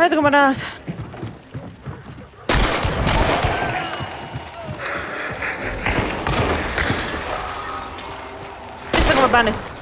gente como nada. Listo como panes.